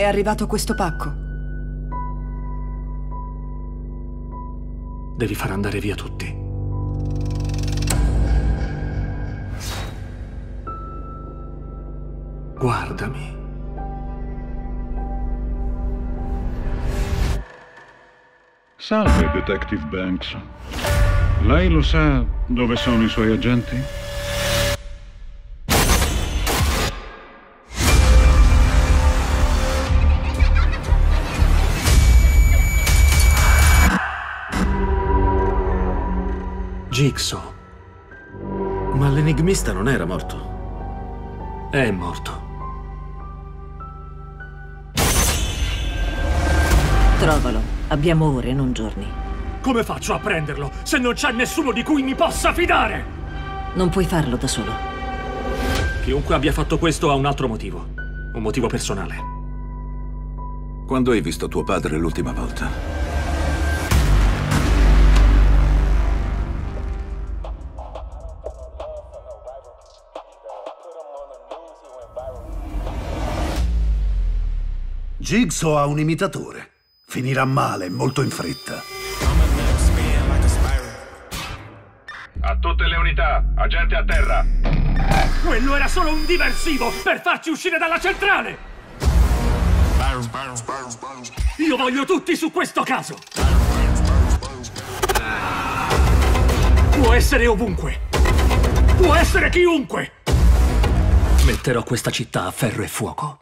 È arrivato questo pacco. Devi far andare via tutti. Guardami. Salve, Detective Banks. Lei lo sa dove sono i suoi agenti? Jigsaw. Ma l'enigmista non era morto. È morto. Trovalo. Abbiamo ore, non giorni. Come faccio a prenderlo se non c'è nessuno di cui mi possa fidare? Non puoi farlo da solo. Chiunque abbia fatto questo ha un altro motivo. Un motivo personale. Quando hai visto tuo padre l'ultima volta? Jigsaw ha un imitatore. Finirà male, molto in fretta. A tutte le unità, agente a terra. Quello era solo un diversivo per farci uscire dalla centrale! Io voglio tutti su questo caso! Può essere ovunque! Può essere chiunque! Metterò questa città a ferro e fuoco.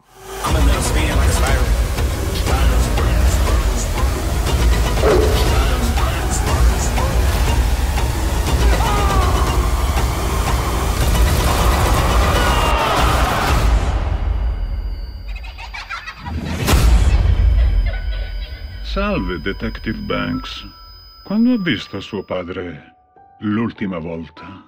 Salve, Detective Banks. Quando ha visto suo padre l'ultima volta?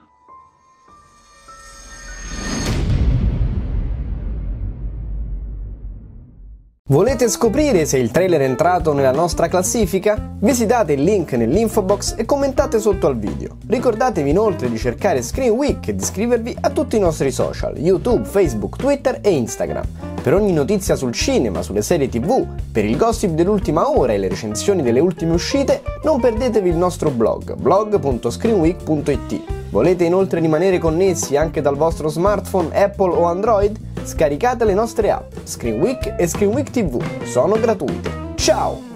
Volete scoprire se il trailer è entrato nella nostra classifica? Visitate il link nell'info box e commentate sotto al video. Ricordatevi inoltre di cercare Screen Week e di iscrivervi a tutti i nostri social, YouTube, Facebook, Twitter e Instagram. Per ogni notizia sul cinema, sulle serie tv, per il gossip dell'ultima ora e le recensioni delle ultime uscite, non perdetevi il nostro blog, blog.screenweek.it. Volete inoltre rimanere connessi anche dal vostro smartphone Apple o Android? Scaricate le nostre app, Screen Week e Screen Week TV, sono gratuite. Ciao!